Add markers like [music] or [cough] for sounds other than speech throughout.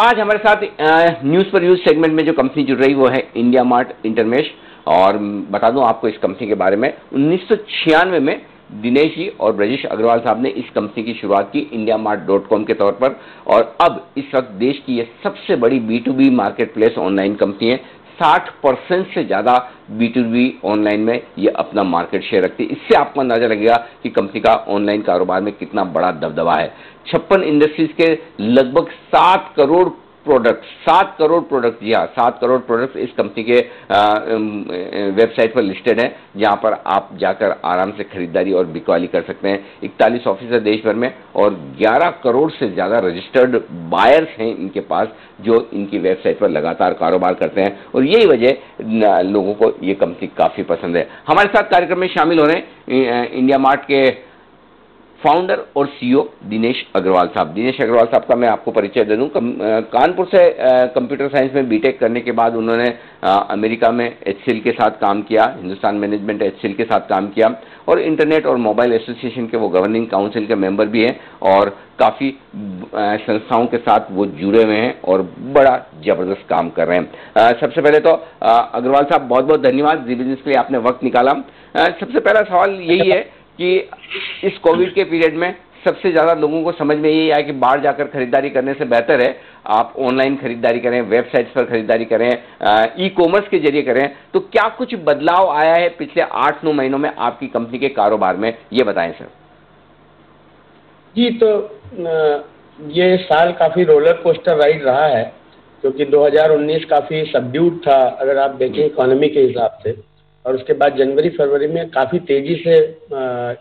आज हमारे साथ न्यूज़ पर न्यूज़ सेगमेंट में जो कंपनी जुड़ रही, वो है इंडिया मार्ट इंटरमेश और बता दूँ आपको इस कंपनी के बारे में, उन्नीस सौ छियानवे में दिनेश जी और ब्रजेश अग्रवाल साहब ने इस कंपनी की शुरुआत की इंडिया मार्ट डॉट कॉम के तौर पर। और अब इस वक्त देश की यह सबसे बड़ी B to B market place online company है साठ परसेंट से ज़्यादा बी टू बी ऑनलाइन में ये अपना मार्केट शेयर रखती है। इससे आपको अंदाज़ा लगेगा कि कंपनी का ऑनलाइन कारोबार में कितना बड़ा दबदबा है। छप्पन इंडस्ट्रीज़ के लगभग सात करोड़ प्रोडक्ट सात करोड़ प्रोडक्ट जी हाँ सात करोड़ प्रोडक्ट इस कंपनी के वेबसाइट पर लिस्टेड है, जहाँ पर आप जाकर आराम से खरीदारी और बिकवाली कर सकते हैं। इकतालीस ऑफ़िस है देश भर में और 11 करोड़ से ज़्यादा रजिस्टर्ड बायर्स हैं इनके पास, जो इनकी वेबसाइट पर लगातार कारोबार करते हैं। और यही वजह लोगों को ये कंपनी काफ़ी पसंद है। हमारे साथ कार्यक्रम में शामिल हो रहे हैं इंडिया मार्ट के फाउंडर और सीईओ दिनेश अग्रवाल साहब। दिनेश अग्रवाल साहब का मैं आपको परिचय दे दूँ। कानपुर से कंप्यूटर साइंस में बीटेक करने के बाद उन्होंने अमेरिका में एचसीएल के साथ काम किया, हिंदुस्तान मैनेजमेंट एच के साथ काम किया और इंटरनेट और मोबाइल एसोसिएशन के वो गवर्निंग काउंसिल के मेंबर भी हैं और काफ़ी संस्थाओं के साथ वो जुड़े हुए हैं और बड़ा ज़बरदस्त काम कर रहे हैं। सबसे पहले तो अग्रवाल साहब बहुत बहुत धन्यवाद। जी बिज़नेस के लिए आपने वक्त निकाला। सबसे पहला सवाल यही है कि इस कोविड के पीरियड में सबसे ज़्यादा लोगों को समझ में यही आया कि बाहर जाकर खरीदारी करने से बेहतर है। आप ऑनलाइन खरीदारी करें, वेबसाइट्स पर खरीदारी करें ई कॉमर्स के ज़रिए करें। तो क्या कुछ बदलाव आया है पिछले आठ नौ महीनों में आपकी कंपनी के कारोबार में? ये बताएँ सर। जी तो ये साल काफ़ी रोलर कोस्टर राइड रहा है, क्योंकि 2019 काफ़ी सबड्यूड था। अगर आप देखें इकोनॉमी के हिसाब से और उसके बाद जनवरी, फरवरी में काफ़ी तेज़ी से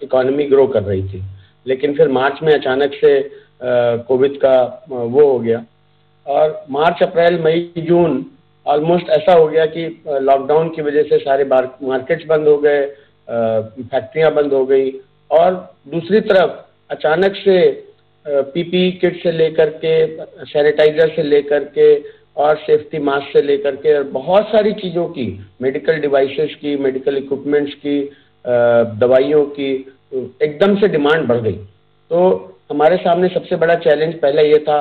इकोनॉमी ग्रो कर रही थी। लेकिन फिर मार्च में अचानक से कोविड का वो हो गया। और मार्च, अप्रैल, मई, जून ऑलमोस्ट ऐसा हो गया कि लॉकडाउन की वजह से सारे मार्केट्स बंद हो गए फैक्ट्रियाँ बंद हो गई। और दूसरी तरफ़ अचानक से पीपी किट से लेकर के सैनिटाइजर से लेकर के और सेफ्टी मास्क से लेकर के बहुत सारी चीज़ों की मेडिकल डिवाइसेस की मेडिकल इक्विपमेंट्स की दवाइयों की, एकदम से डिमांड बढ़ गई। तो हमारे सामने सबसे बड़ा चैलेंज पहले ये था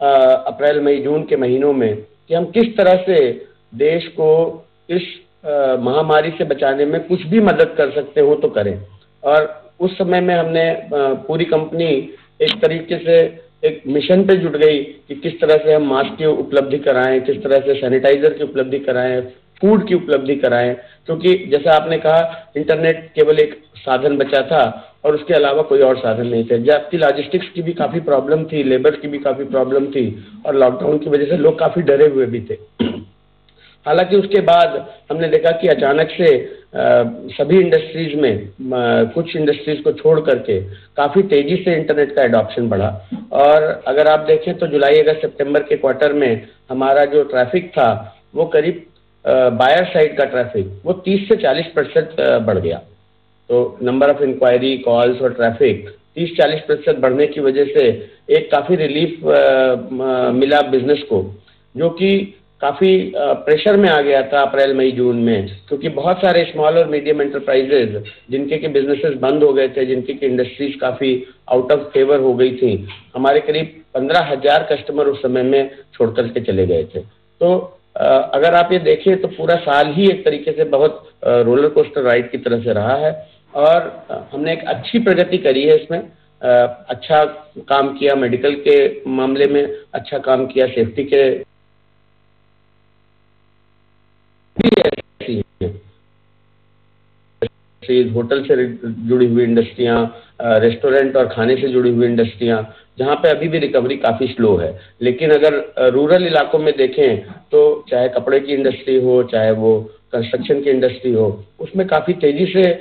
अप्रैल, मई, जून के महीनों में कि हम किस तरह से देश को इस महामारी से बचाने में कुछ भी मदद कर सकते हो तो करें। और उस समय में हमने पूरी कंपनी एक तरीके से एक मिशन पे जुट गई कि किस तरह से हम मास्क की उपलब्धि कराएँ किस तरह से सैनिटाइजर की उपलब्धि कराएँ फ़ूड की उपलब्धि कराएँ क्योंकि जैसा आपने कहा इंटरनेट केवल एक साधन बचा था और उसके अलावा कोई और साधन नहीं थे। जबकि लॉजिस्टिक्स की भी काफ़ी प्रॉब्लम थी लेबर की भी काफ़ी प्रॉब्लम थी और लॉकडाउन की वजह से लोग काफ़ी डरे हुए भी थे। हालाँकि उसके बाद हमने देखा कि अचानक से आ, सभी इंडस्ट्रीज़ में आ, कुछ इंडस्ट्रीज़ को छोड़ करके काफ़ी तेज़ी से इंटरनेट का एडॉप्शन बढ़ा। और अगर आप देखें तो जुलाई, अगस्त, सितंबर के क्वार्टर में हमारा जो ट्रैफ़िक था, वो करीब बायर साइड का ट्रैफ़िक वो 30 से 40 परसेंट बढ़ गया। तो नंबर ऑफ़ इंक्वायरी कॉल्स और ट्रैफ़िक 30-40 प्रतिशत बढ़ने की वजह से एक काफ़ी रिलीफ मिला बिज़नेस को, जो कि काफ़ी प्रेशर में आ गया था अप्रैल, मई, जून में, क्योंकि बहुत सारे स्मॉल और मीडियम एंटरप्राइजेज जिनके के बिजनेसेस बंद हो गए थे, जिनकी की इंडस्ट्रीज़ काफ़ी आउट ऑफ़ फेवर हो गई थी, हमारे करीब पंद्रह हज़ार कस्टमर उस समय में छोड़ कर के चले गए थे। तो अगर आप ये देखें तो पूरा साल ही एक तरीके से बहुत रोलर कोस्टर राइड की तरह से रहा है और हमने एक अच्छी प्रगति करी है इसमें। अच्छा काम किया मेडिकल के मामले में अच्छा काम किया सेफ्टी के इंडस्ट्रीज़ होटल से जुड़ी हुई इंडस्ट्रियाँ रेस्टोरेंट और खाने से जुड़ी हुई इंडस्ट्रियाँ, जहाँ पे अभी भी रिकवरी काफ़ी स्लो है। लेकिन अगर रूरल इलाकों में देखें तो चाहे कपड़े की इंडस्ट्री हो, चाहे वो कंस्ट्रक्शन की इंडस्ट्री हो, उसमें काफ़ी तेज़ी से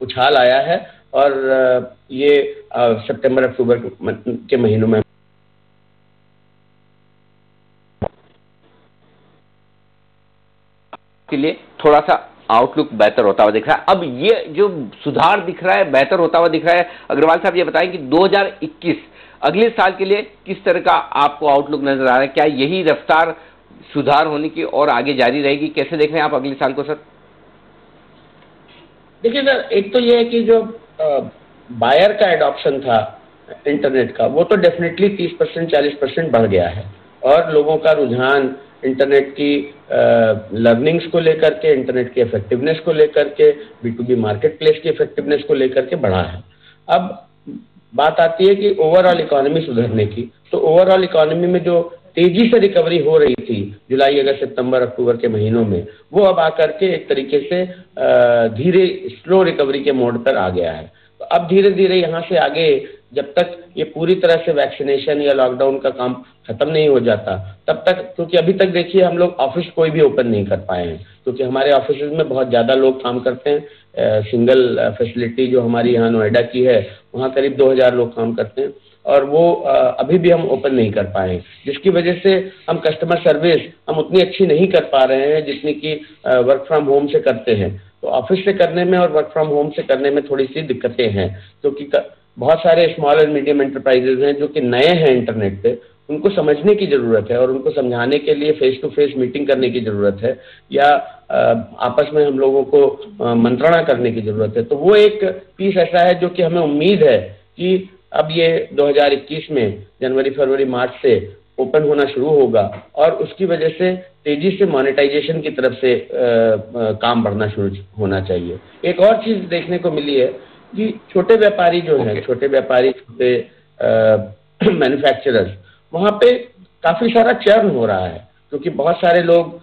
उछाल आया है। और ये सितंबर, अक्टूबर के महीनों में के लिए थोड़ा सा आउटलुक बेहतर होता हुआ दिख रहा है। अब ये जो सुधार दिख रहा है बेहतर होता हुआ दिख रहा है, अग्रवाल साहब ये बताएँ कि 2021 अगले साल के लिए किस तरह का आपको आउटलुक नज़र आ रहा है? क्या यही रफ्तार सुधार होने की और आगे जारी रहेगी? कैसे देख रहे हैं आप अगले साल को, सर? देखिए, सर, एक तो ये है कि जो बायर का एडॉप्शन था इंटरनेट का, वो तो डेफिनेटली 30 परसेंट, चालीस परसेंट बढ़ गया है। और लोगों का रुझान इंटरनेट की लर्निंग्स को लेकर के, इंटरनेट की इफेक्टिवनेस को लेकर के B to B market place की इफेक्टिवनेस को लेकर के बढ़ा है। अब बात आती है कि ओवरऑल इकोनॉमी सुधरने की। तो ओवरऑल इकोनॉमी में जो तेज़ी से रिकवरी हो रही थी, जुलाई, अगस्त, सितंबर, अक्टूबर के महीनों में, वो अब आकर के एक तरीके से धीरे स्लो रिकवरी के मोड पर आ गया है। तो अब धीरे धीरे यहाँ से आगे जब तक ये पूरी तरह से वैक्सीनेशन या लॉकडाउन का काम खत्म नहीं हो जाता, तब तक, क्योंकि अभी तक देखिए हम लोग ऑफ़िस कोई भी ओपन नहीं कर पाए हैं। क्योंकि हमारे ऑफ़िस में बहुत ज़्यादा लोग काम करते हैं सिंगल फैसिलिटी जो हमारी यहाँ नोएडा की है, वहाँ करीब 2000 लोग काम करते हैं। और वो अभी भी हम ओपन नहीं कर पाए जिसकी वजह से हम कस्टमर सर्विस हम उतनी अच्छी नहीं कर पा रहे हैं, जितनी कि वर्क फ्रॉम होम से करते हैं। तो ऑफ़िस से करने में और वर्क फ्रॉम होम से करने में थोड़ी सी दिक्कतें हैं, क्योंकि बहुत सारे स्मॉल एंड मीडियम एंटरप्राइजेज हैं जो कि नए हैं इंटरनेट पे। उनको समझने की ज़रूरत है और उनको समझाने के लिए फेस टू फेस मीटिंग करने की ज़रूरत है या आपस में हम लोगों को मंत्रणा करने की ज़रूरत है। तो वो एक पीस ऐसा है जो कि हमें उम्मीद है कि अब ये 2021 में जनवरी फरवरी मार्च से ओपन होना शुरू होगा और उसकी वजह से तेज़ी से मोनेटाइजेशन की तरफ़ से आ, आ, काम बढ़ना शुरू होना चाहिए। एक और चीज़ देखने को मिली है कि छोटे व्यापारी जो है छोटे व्यापारी छोटे मैन्युफैक्चरर्स [clears throat] वहाँ पे काफ़ी सारा चर्न हो रहा है क्योंकि बहुत सारे लोग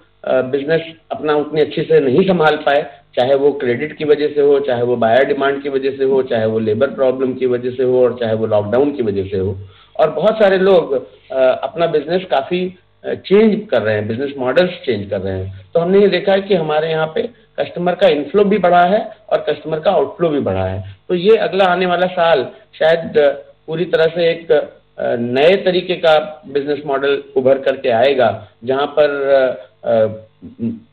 बिज़नेस अपना उतनी अच्छे से नहीं संभाल पाए चाहे वो क्रेडिट की वजह से हो चाहे वो बायर डिमांड की वजह से हो चाहे वो लेबर प्रॉब्लम की वजह से हो और चाहे वो लॉकडाउन की वजह से हो। और बहुत सारे लोग अपना बिज़नेस काफ़ी चेंज कर रहे हैं बिज़नेस मॉडल्स चेंज कर रहे हैं। तो हमने ये देखा है कि हमारे यहाँ पे कस्टमर का इनफ्लो भी बढ़ा है और कस्टमर का आउटफ्लो भी बढ़ा है। तो ये अगला आने वाला साल शायद पूरी तरह से एक नए तरीके का बिज़नेस मॉडल उभर करके आएगा, जहाँ पर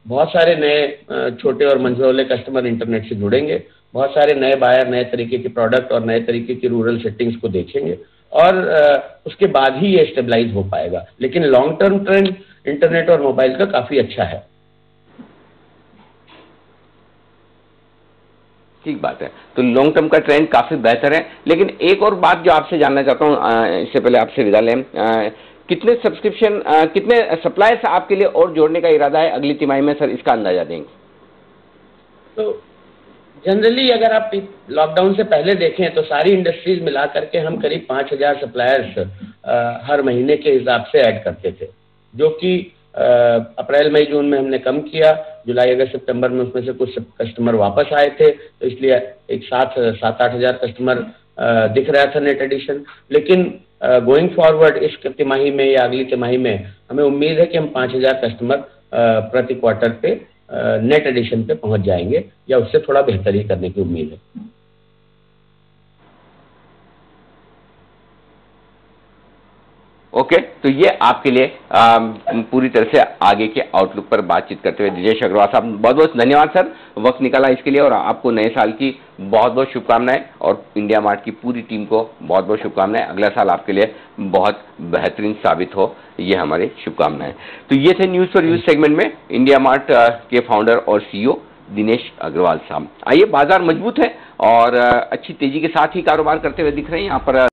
बहुत सारे नए छोटे और मंझोले कस्टमर इंटरनेट से जुड़ेंगे, बहुत सारे नए बायर नए तरीके के प्रोडक्ट और नए तरीके की रूरल सेटिंग्स को देखेंगे और उसके बाद ही ये स्टेबलाइज हो पाएगा। लेकिन लॉन्ग टर्म ट्रेंड इंटरनेट और मोबाइल का काफ़ी अच्छा है। ठीक बात है। तो लॉन्ग टर्म का ट्रेंड काफ़ी बेहतर है। लेकिन एक और बात जो आपसे जानना चाहता हूँ इससे पहले आपसे विदा लें। कितने सब्सक्रिप्शन कितने सप्लायर्स आपके लिए और जोड़ने का इरादा है अगली तिमाही में? सर, इसका अंदाज़ा देंगे। तो जनरली अगर आप लॉकडाउन से पहले देखें तो सारी इंडस्ट्रीज़ मिला करके हम करीब पाँच हज़ार सप्लायर्स हर महीने के हिसाब से ऐड करते थे। जो कि अप्रैल, मई, जून में हमने कम किया। जुलाई, अगस्त, सितंबर में उसमें से कुछ कस्टमर वापस आए थे। तो इसलिए एक सात सात, आठ हज़ार कस्टमर दिख रहा था नेट एडिशन। लेकिन गोइंग फॉरवर्ड इस तिमाही में या अगली तिमाही में हमें उम्मीद है कि हम पाँच हज़ार कस्टमर प्रति क्वार्टर पे नेट एडिशन पे पहुँच जाएँगे या उससे थोड़ा बेहतर ही करने की उम्मीद है। ओके तो ये आपके लिए आ, पूरी तरह से आगे के आउटलुक पर बातचीत करते हुए दिजेश अग्रवाल साहब बहुत बहुत धन्यवाद सर। वक्त निकाला इसके लिए और आपको नए साल की बहुत बहुत शुभकामनाएँ और इंडिया मार्ट की पूरी टीम को बहुत बहुत शुभकामनाएँ। अगला साल आपके लिए बहुत बेहतरीन साबित हो ये हमारी शुभकामनाएँ। तो ये थे न्यूज़ फॉर यूज़ सेगमेंट में इंडिया मार्ट के फाउंडर और सीईओ दिनेश अग्रवाल साहब। आइए बाज़ार मज़बूत है और अच्छी तेज़ी के साथ ही कारोबार करते हुए दिख रहे हैं। यहाँ पर